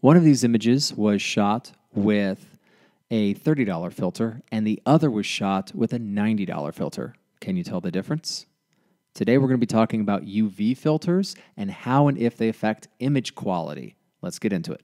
One of these images was shot with a $30 filter, and the other was shot with a $90 filter. Can you tell the difference? Today, we're going to be talking about UV filters and how and if they affect image quality. Let's get into it.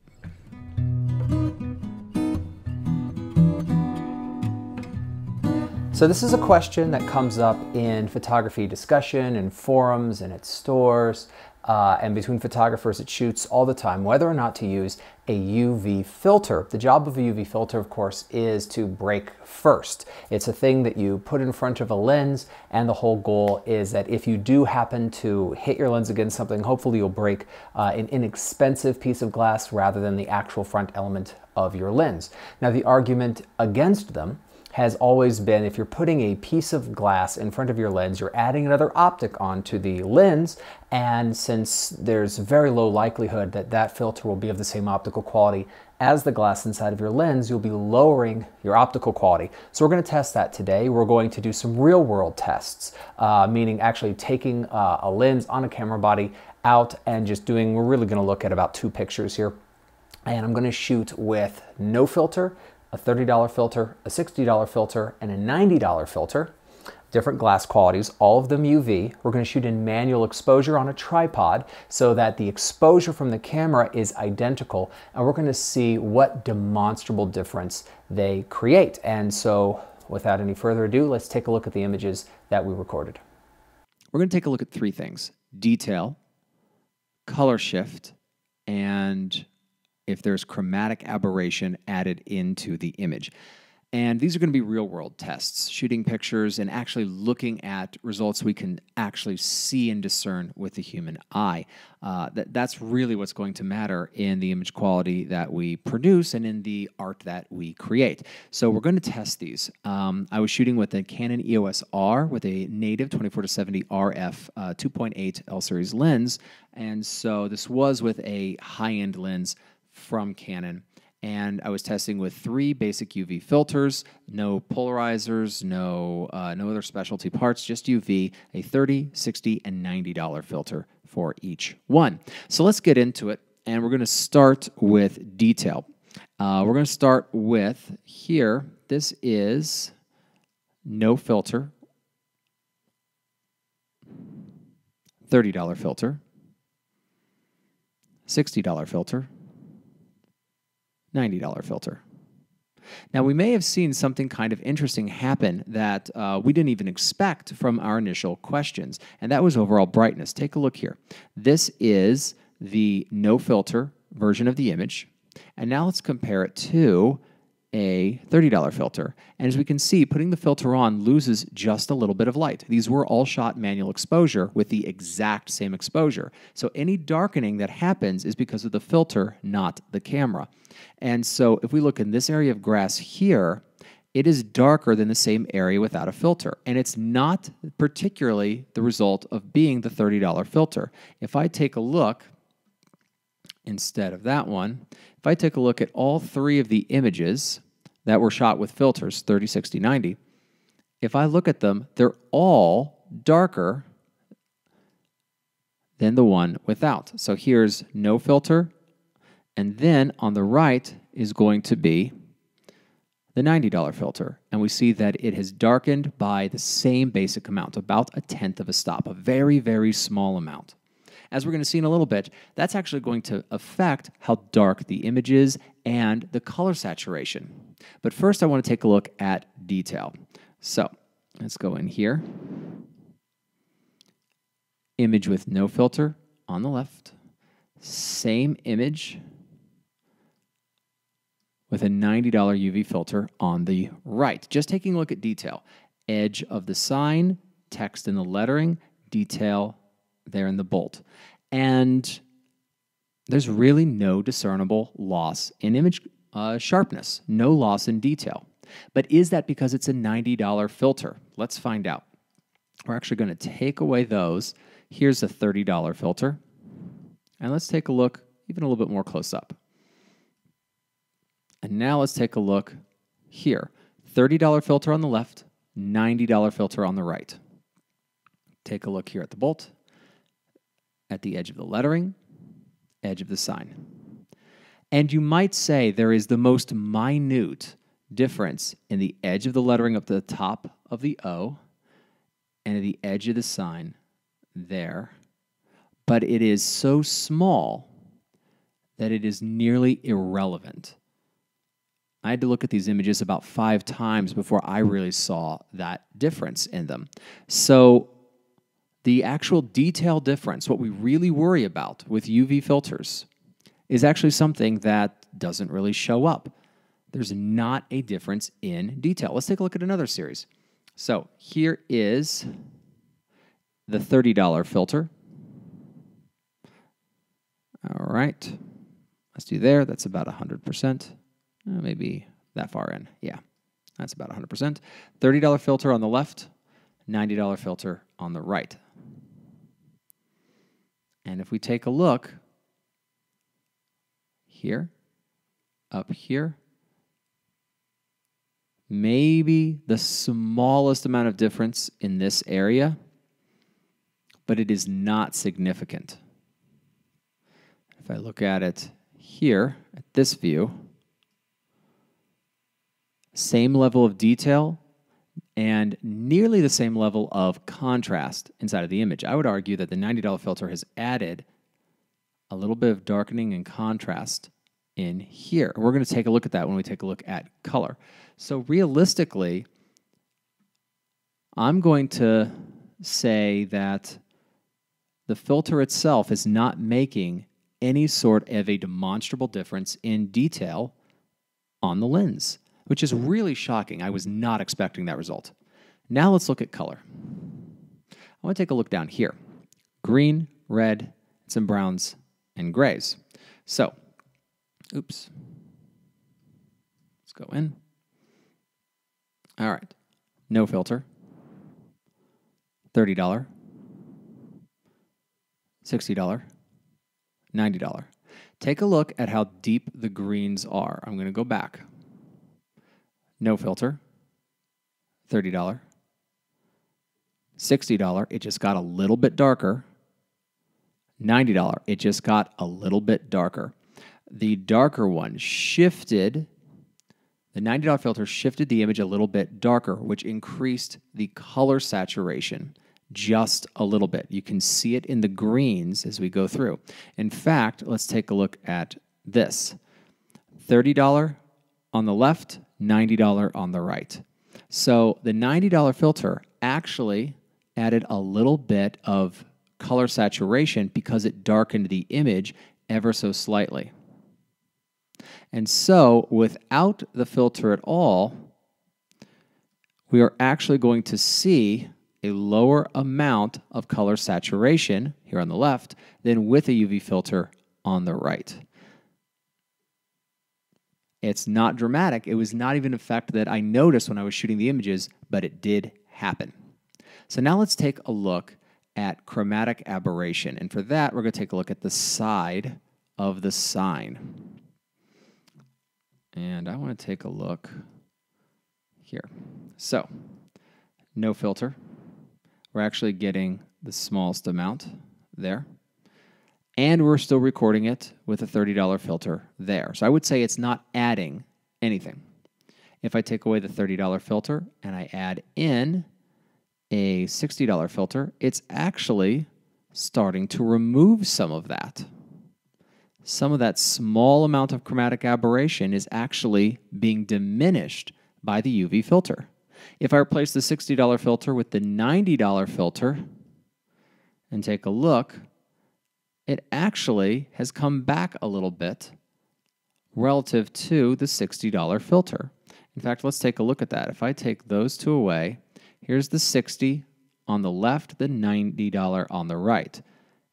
So, this is a question that comes up in photography discussion, in forums, and at stores, uh, and between photographers it shoots all the time whether or not to use a UV filter. The job of a UV filter, of course, is to break first. It's a thing that you put in front of a lens, and the whole goal is that if you do happen to hit your lens against something, hopefully you'll break uh, an inexpensive piece of glass rather than the actual front element of your lens. Now, the argument against them has always been if you're putting a piece of glass in front of your lens, you're adding another optic onto the lens, and since there's very low likelihood that that filter will be of the same optical quality as the glass inside of your lens, you'll be lowering your optical quality. So we're going to test that today. We're going to do some real world tests, uh, meaning actually taking uh, a lens on a camera body out and just doing, we're really going to look at about two pictures here. And I'm going to shoot with no filter, a $30 filter, a $60 filter, and a $90 filter. Different glass qualities, all of them UV. We're going to shoot in manual exposure on a tripod so that the exposure from the camera is identical, and we're going to see what demonstrable difference they create. And so, without any further ado, let's take a look at the images that we recorded. We're going to take a look at three things detail, color shift, and if there's chromatic aberration added into the image. And these are going to be real world tests, shooting pictures and actually looking at results we can actually see and discern with the human eye. Uh, that, that's really what's going to matter in the image quality that we produce and in the art that we create. So we're going to test these. Um, I was shooting with a Canon EOS R with a native 24 to 70 RF uh, 2.8 L series lens. And so this was with a high end lens from Canon. And I was testing with three basic UV filters, no polarizers, no, uh, no other specialty parts, just UV, a 30, 60, and $90 filter for each one. So let's get into it. And we're going to start with detail. Uh, we're going to start with here. This is no filter, $30 filter, $60 filter, $90 filter. Now, we may have seen something kind of interesting happen that uh, we didn't even expect from our initial questions, and that was overall brightness. Take a look here. This is the no filter version of the image, and now let's compare it to a $30 filter. And as we can see, putting the filter on loses just a little bit of light. These were all shot manual exposure with the exact same exposure. So any darkening that happens is because of the filter, not the camera. And so if we look in this area of grass here, it is darker than the same area without a filter. And it's not particularly the result of being the $30 filter. If I take a look, instead of that one, if I take a look at all three of the images that were shot with filters, 30, 60, 90, if I look at them, they're all darker than the one without. So here's no filter, and then on the right is going to be the $90 filter. And we see that it has darkened by the same basic amount, about a tenth of a stop, a very, very small amount. As we're going to see in a little bit, that's actually going to affect how dark the image is and the color saturation. But first, I want to take a look at detail. So let's go in here. Image with no filter on the left. Same image with a $90 UV filter on the right. Just taking a look at detail. Edge of the sign, text in the lettering, detail there in the bolt. And there's really no discernible loss in image uh, sharpness, no loss in detail. But is that because it's a $90 filter? Let's find out. We're actually going to take away those. Here's a $30 filter. And let's take a look even a little bit more close up. And now let's take a look here. $30 filter on the left, $90 filter on the right. Take a look here at the bolt, at the edge of the lettering, edge of the sign. And you might say there is the most minute difference in the edge of the lettering up to the top of the O and at the edge of the sign there. But it is so small that it is nearly irrelevant. I had to look at these images about five times before I really saw that difference in them. So, the actual detail difference, what we really worry about with UV filters, is actually something that doesn't really show up. There's not a difference in detail. Let's take a look at another series. So, here is the $30 filter. All right. Let's do there. That's about 100%. Uh, maybe that far in. Yeah, that's about 100%. $30 filter on the left, $90 filter on the right. And if we take a look here, up here, maybe the smallest amount of difference in this area, but it is not significant. If I look at it here at this view, same level of detail and nearly the same level of contrast inside of the image. I would argue that the $90 filter has added a little bit of darkening and contrast in here. We're going to take a look at that when we take a look at color. So realistically, I'm going to say that the filter itself is not making any sort of a demonstrable difference in detail on the lens, which is mm-hmm. really shocking. I was not expecting that result. Now let's look at color. I want to take a look down here. Green, red, some browns, and grays. So, oops. Let's go in. All right. No filter. $30. $60. $90. Take a look at how deep the greens are. I'm going to go back. No filter, $30. $60, it just got a little bit darker. $90, it just got a little bit darker. The darker one shifted, the $90 filter shifted the image a little bit darker, which increased the color saturation just a little bit. You can see it in the greens as we go through. In fact, let's take a look at this $30 on the left, $90 on the right. So the $90 filter actually added a little bit of color saturation because it darkened the image ever so slightly. And so, without the filter at all, we are actually going to see a lower amount of color saturation here on the left than with a UV filter on the right. It's not dramatic. It was not even a fact that I noticed when I was shooting the images, but it did happen. So now let's take a look at chromatic aberration. And for that, we're going to take a look at the side of the sign. And I want to take a look here. So, no filter. We're actually getting the smallest amount there. And we're still recording it with a $30 filter there. So I would say it's not adding anything. If I take away the $30 filter and I add in a $60 filter, it's actually starting to remove some of that. Some of that small amount of chromatic aberration is actually being diminished by the UV filter. If I replace the $60 filter with the $90 filter and take a look, it actually has come back a little bit relative to the $60 filter. In fact, let's take a look at that. If I take those two away, here's the 60 on the left, the $90 on the right.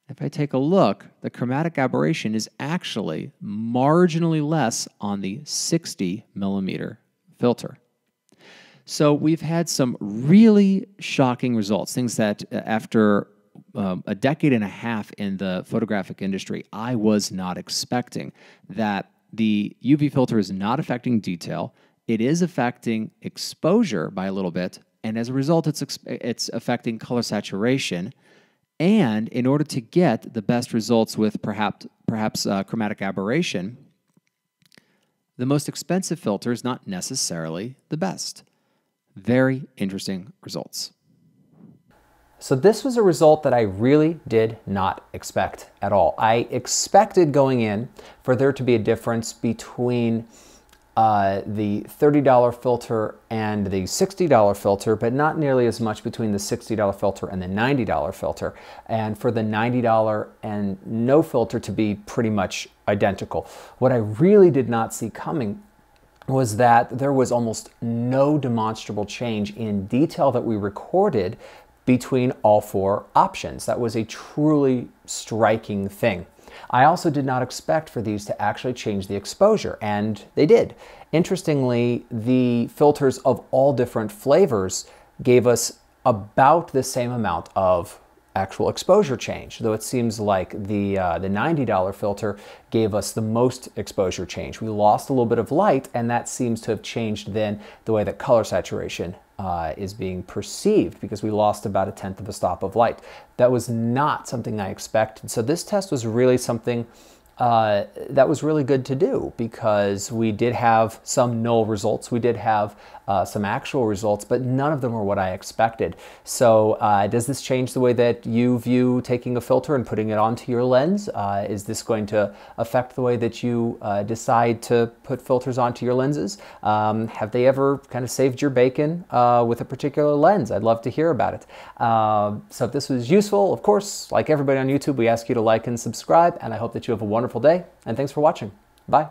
If I take a look, the chromatic aberration is actually marginally less on the 60 millimeter filter. So we've had some really shocking results, things that uh, after um, a decade and a half in the photographic industry, I was not expecting that the UV filter is not affecting detail. It is affecting exposure by a little bit, and as a result, it's it's affecting color saturation. And in order to get the best results with perhaps perhaps uh, chromatic aberration, the most expensive filter is not necessarily the best. Very interesting results. So this was a result that I really did not expect at all. I expected going in for there to be a difference between uh, the $30 filter and the $60 filter, but not nearly as much between the $60 filter and the $90 filter. And for the $90 and no filter to be pretty much identical. What I really did not see coming was that there was almost no demonstrable change in detail that we recorded between all four options. That was a truly striking thing. I also did not expect for these to actually change the exposure, and they did. Interestingly, the filters of all different flavors gave us about the same amount of actual exposure change, though it seems like the, uh, the $90 filter gave us the most exposure change. We lost a little bit of light, and that seems to have changed then the way that color saturation uh, is being perceived because we lost about a tenth of a stop of light. That was not something I expected. So this test was really something uh, that was really good to do because we did have some null results. We did have uh, some actual results, but none of them were what I expected. So uh, does this change the way that you view taking a filter and putting it onto your lens? Uh, is this going to affect the way that you uh, decide to put filters onto your lenses? Um, have they ever kind of saved your bacon with a particular lens? I'd love to hear about it. Um, so if this was useful, of course, like everybody on YouTube, we ask you to like and subscribe, and I hope that you have a wonderful day, and thanks for watching. Bye.